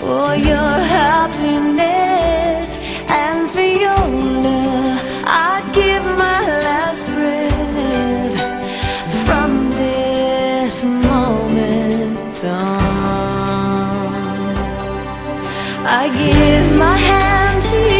for your happiness and for your love. I'd give my last breath from this moment on. I give my hand to you